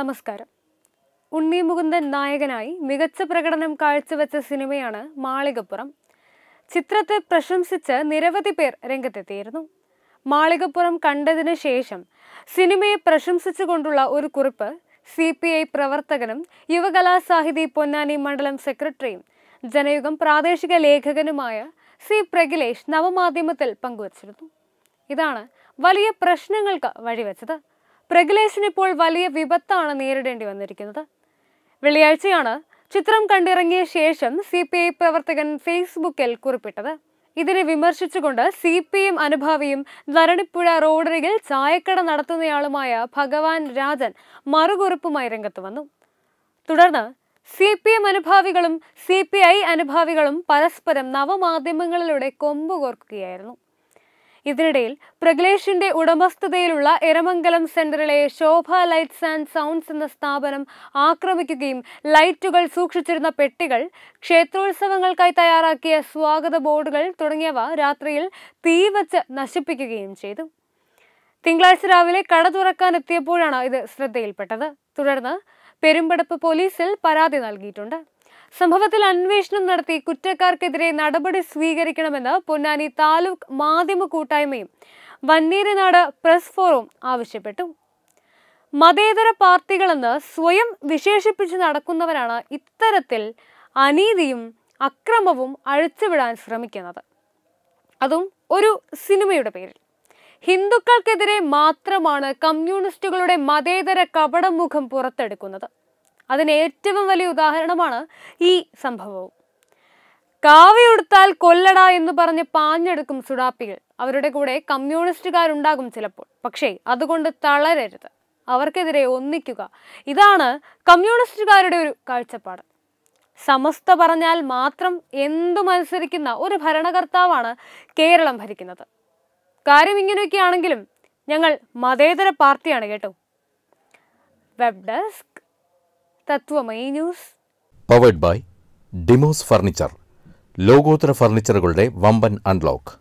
നമസ്കാരം. ഉണ്ണി മുകുന്ദൻ നായകനായി മികച്ച പ്രകടനം കാഴ്ചവെച്ച സിനിമയാണ് മാളികപ്പുറം. ചിത്രത്തെ പ്രശംസിച്ച് നിരവധി പേർ രംഗത്തെത്തിയിരുന്നു. മാളികപ്പുറം കണ്ടതിന് ശേഷം സിനിമയെ പ്രശംസിച്ചുകൊണ്ടുള്ള ഒരു കുറിപ്പ് സി പി ഐ പ്രവർത്തകനും യുവകലാസാഹിതി പൊന്നാനി മണ്ഡലം സെക്രട്ടറിയും ജനയുഗം പ്രാദേശിക ലേഖകനുമായ സി പ്രഗിലേഷ് നവമാധ്യമത്തിൽ പങ്കുവച്ചിരുന്നു. ഇതാണ് വലിയ പ്രശ്നങ്ങൾക്ക് വഴിവെച്ചത്. പ്രഗിലേഷിന് ഇപ്പോൾ വലിയ വിപത്താണ് നേരിടേണ്ടി വന്നിരിക്കുന്നത്. വെള്ളിയാഴ്ചയാണ് ചിത്രം കണ്ടിറങ്ങിയ ശേഷം സി പി ഐ പ്രവർത്തകൻ ഫേസ്ബുക്കിൽ കുറിപ്പിട്ടത്. ഇതിനെ വിമർശിച്ചുകൊണ്ട് സി പി എം അനുഭാവിയും ധരണിപ്പുഴ റോഡരികിൽ ചായക്കട നടത്തുന്നയാളുമായ ഭഗവാൻ രാജൻ മറുകുറിപ്പുമായി രംഗത്ത് വന്നു. തുടർന്ന് സി പി എം അനുഭാവികളും സി പി ഐ അനുഭാവികളും പരസ്പരം നവമാധ്യമങ്ങളിലൂടെ കൊമ്പ് കോർക്കുകയായിരുന്നു ഇതിനിടയിൽ പ്രഗ്ലേഷിന്റെ ഉടമസ്ഥതയിലുള്ള എരമംഗലം സെന്ററിലെ ശോഭ ലൈറ്റ്സ് ആൻഡ് സൗണ്ട്സ് എന്ന സ്ഥാപനം ആക്രമിക്കുകയും ലൈറ്റുകൾ സൂക്ഷിച്ചിരുന്ന പെട്ടികൾ ക്ഷേത്രോത്സവങ്ങൾക്കായി തയ്യാറാക്കിയ സ്വാഗത ബോർഡുകൾ തുടങ്ങിയവ രാത്രിയിൽ തീവച്ച് നശിപ്പിക്കുകയും ചെയ്തു. തിങ്കളാഴ്ച രാവിലെ കട തുറക്കാൻ എത്തിയപ്പോഴാണ് ഇത് ശ്രദ്ധയിൽപ്പെട്ടത്. തുടർന്ന് പെരുമ്പടപ്പ് പോലീസിൽ പരാതി നൽകിയിട്ടുണ്ട്. സംഭവത്തിൽ അന്വേഷണം നടത്തി കുറ്റക്കാർക്കെതിരെ നടപടി സ്വീകരിക്കണമെന്ന് പൊന്നാനി താലൂക്ക് മാധ്യമ കൂട്ടായ്മയും വന്നീരനാട് പ്രസ് ഫോറവും ആവശ്യപ്പെട്ടു. മതേതര പാർട്ടികളെന്ന് സ്വയം വിശേഷിപ്പിച്ച് നടക്കുന്നവരാണ് ഇത്തരത്തിൽ അനീതിയും അക്രമവും അഴിച്ചുവിടാൻ ശ്രമിക്കുന്നത്. അതും ഒരു സിനിമയുടെ പേരിൽ. ഹിന്ദുക്കൾക്കെതിരെ മാത്രമാണ് കമ്മ്യൂണിസ്റ്റുകളുടെ മതേതര കപടമുഖം പുറത്തെടുക്കുന്നത്. അതിന് ഏറ്റവും വലിയ ഉദാഹരണമാണ് ഈ സംഭവവും. കാവിയുടുത്താൽ കൊല്ലട എന്ന് പറഞ്ഞ് പാഞ്ഞെടുക്കും സുഡാപ്പികൾ. അവരുടെ കൂടെ കമ്മ്യൂണിസ്റ്റുകാരുണ്ടാകും ചിലപ്പോൾ. പക്ഷേ അതുകൊണ്ട് തളരരുത്. അവർക്കെതിരെ ഒന്നിക്കുക. ഇതാണ് കമ്മ്യൂണിസ്റ്റുകാരുടെ ഒരു കാഴ്ചപ്പാട്. സമസ്ത പറഞ്ഞാൽ മാത്രം എന്തു മത്സരിക്കുന്ന ഒരു ഭരണകർത്താവാണ് കേരളം ഭരിക്കുന്നത്. കാര്യം ഇങ്ങനെയൊക്കെയാണെങ്കിലും ഞങ്ങൾ മതേതര പാർട്ടിയാണ് കേട്ടോ. Web desk Tatwamayi news powered by Demos furniture ലോകോത്തര ഫർണിച്ചറുകളുടെ വമ്പൻ അൺലോക്ക്